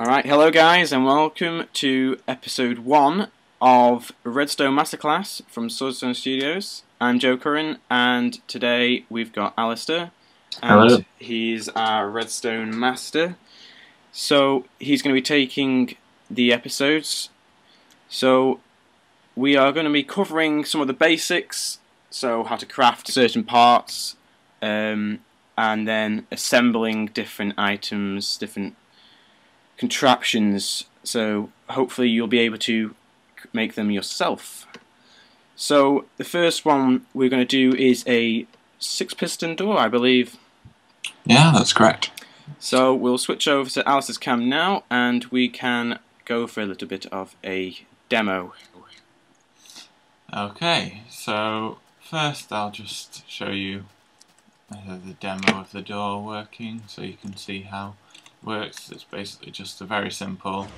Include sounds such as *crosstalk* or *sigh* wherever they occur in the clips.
Alright, hello guys and welcome to episode 1 of Redstone Masterclass from Swordstone Studios. I'm Joe Curran and today we've got Alistair and Hello. he's our Redstone Master. So he's going to be taking the episodes. So we are going to be covering some of the basics, so how to craft certain parts, um, and then assembling different items, different contraptions. So hopefully you'll be able to make them yourself. So the first one we're going to do is a six piston door, I believe. Yeah, that's correct. So we'll switch over to Alice's cam now and we can go for a little bit of a demo. Okay, so first I'll just show you uh, the demo of the door working so you can see how works. It's basically just a very simple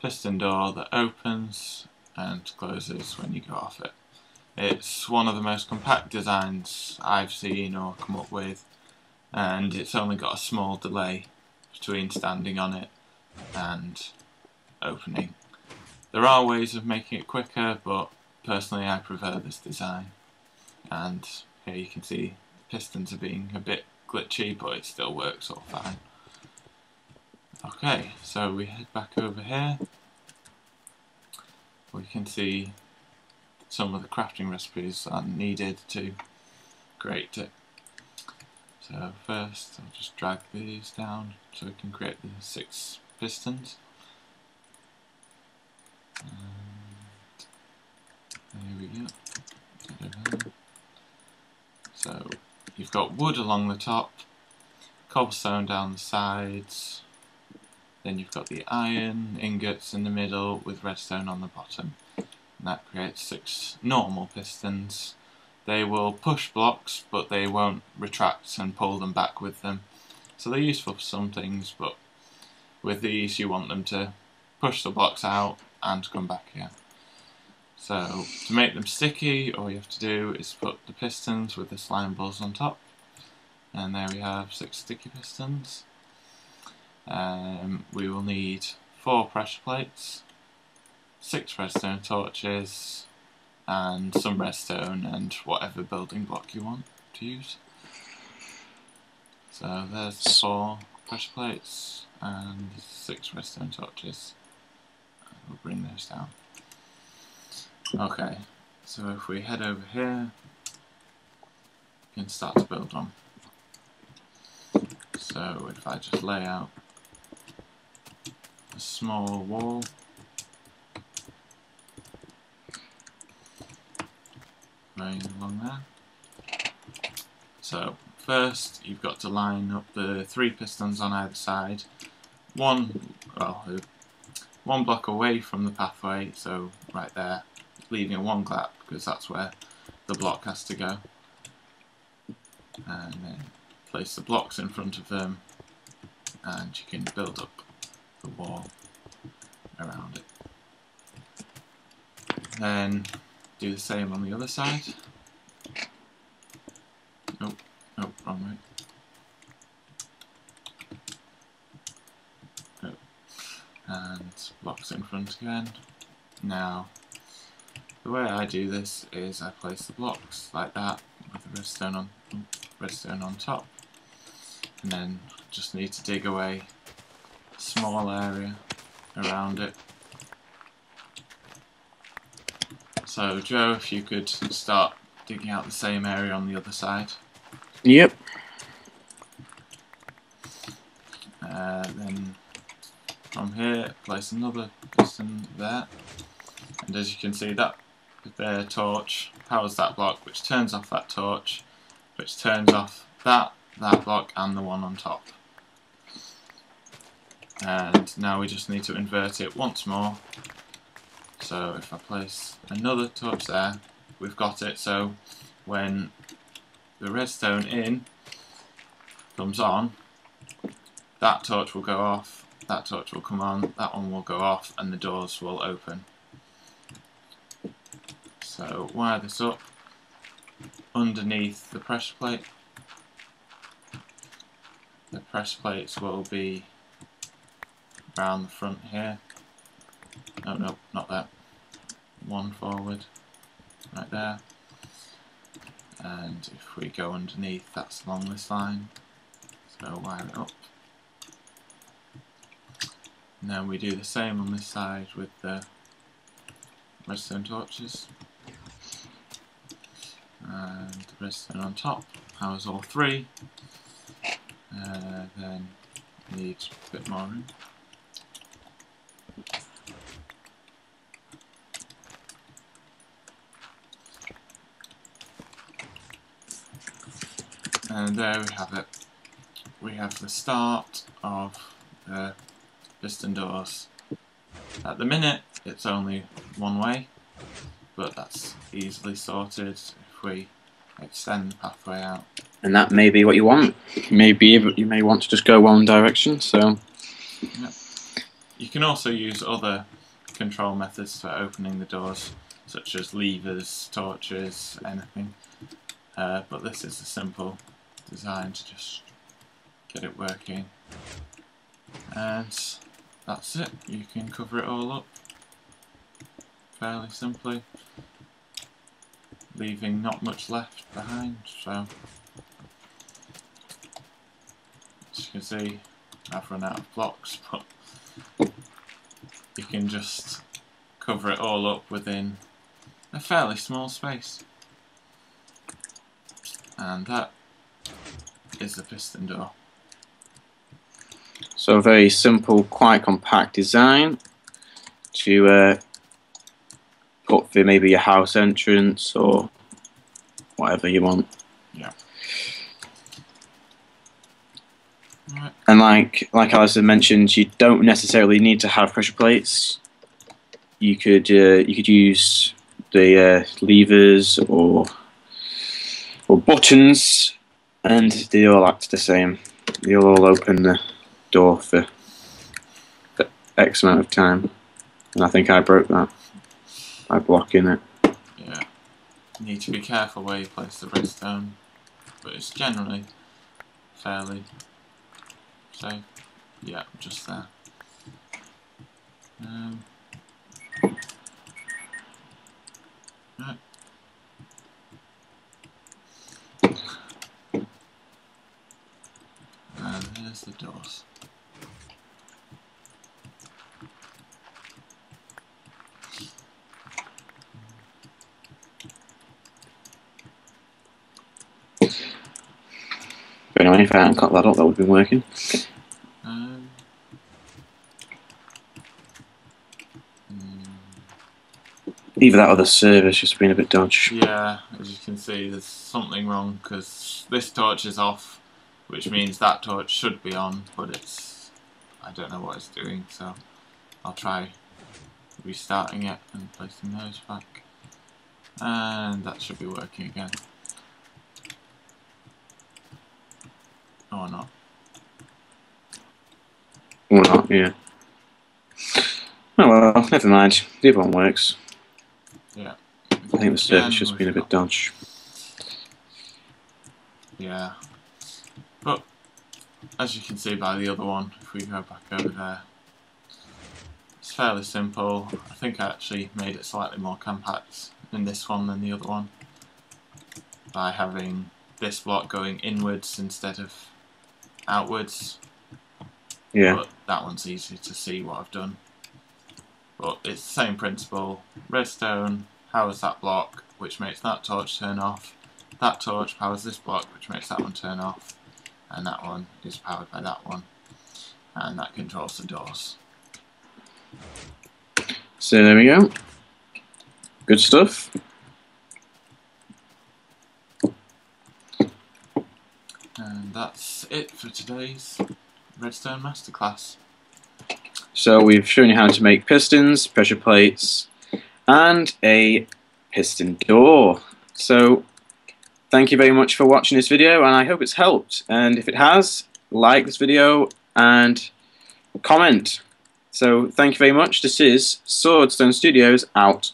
piston door that opens and closes when you go off it. It's one of the most compact designs I've seen or come up with and it's only got a small delay between standing on it and opening. There are ways of making it quicker but personally I prefer this design and here you can see the pistons are being a bit glitchy but it still works all fine. Okay, so we head back over here. We can see some of the crafting recipes are needed to create it. So first I'll just drag these down so we can create the six pistons. And there we go. So you've got wood along the top, cobblestone down the sides, then you've got the iron ingots in the middle with redstone on the bottom. And that creates six normal pistons. They will push blocks, but they won't retract and pull them back with them. So they're useful for some things, but with these you want them to push the blocks out and come back again. So to make them sticky, all you have to do is put the pistons with the slime balls on top. And there we have six sticky pistons. Um, we will need four pressure plates, six redstone torches, and some redstone and whatever building block you want to use. So there's four pressure plates and six redstone torches. We'll bring those down. Okay, so if we head over here, we can start to build one. So if I just lay out a small wall, going along there. So first you've got to line up the three pistons on either side, one, well, uh, one block away from the pathway, so right there, leaving one gap because that's where the block has to go. And then place the blocks in front of them and you can build up the wall around it. Then do the same on the other side. Nope, nope, wrong way. Nope. And blocks in front again. Now, the way I do this is I place the blocks like that with the redstone on redstone on top and then just need to dig away small area around it. So Joe, if you could start digging out the same area on the other side. Yep. Uh, then from here, place another piston there. And as you can see, that the torch powers that block, which turns off that torch, which turns off that, that block, and the one on top. And now we just need to invert it once more. So if I place another torch there, we've got it. So when the redstone in comes on, that torch will go off, that torch will come on, that one will go off, and the doors will open. So wire this up underneath the pressure plate. The pressure plates will be around the front here. No, no, not that. One forward, right there. And if we go underneath, that's along this line. So wire it up. And then we do the same on this side with the redstone torches. And the redstone on top powers all three. Uh, then needs a bit more room. And there we have it. We have the start of the piston doors. At the minute, it's only one way, but that's easily sorted if we extend the pathway out. And that may be what you want. Maybe you may want to just go one direction. So you can also use other control methods for opening the doors, such as levers, torches, anything. Uh, but this is a simple design to just get it working. And that's it. You can cover it all up fairly simply, leaving not much left behind. So, as you can see, I've run out of blocks, *laughs* but you can just cover it all up within a fairly small space. And that is the piston door. So a very simple, quite compact design to uh, put for maybe your house entrance or whatever you want. Yeah. Right. And like like Alison mentioned, you don't necessarily need to have pressure plates. You could uh, you could use the uh, levers or or buttons, and they all act the same. They'll all open the door for, for X amount of time. And I think I broke that by blocking it. Yeah. You need to be careful where you place the redstone, but it's generally fairly safe. Yeah, just there. Um, right. And there's the doors. Anyway, if I hadn't cut that up, that would have been working. Um, Either that or the server's just been a bit dodge. Yeah, as you can see, there's something wrong because this torch is off, which means that torch should be on, but it's. I don't know what it's doing, so I'll try restarting it and placing those back. And that should be working again. Or not. Or not, yeah. Oh well, never mind. The other one works. Yeah. I think the server's just been a bit dodge. Yeah. But, as you can see by the other one, if we go back over there, it's fairly simple. I think I actually made it slightly more compact in this one than the other one by having this block going inwards instead of outwards. Yeah. But that one's easy to see what I've done. But it's the same principle. Redstone powers that block, which makes that torch turn off. That torch powers this block, which makes that one turn off. And that one is powered by that one. And that controls the doors. So there we go. Good stuff. And that's it for today's Redstone Masterclass. So we've shown you how to make pistons, pressure plates, and a piston door. So thank you very much for watching this video, and I hope it's helped. And if it has, like this video and comment. So thank you very much. This is Swordstone Studios out.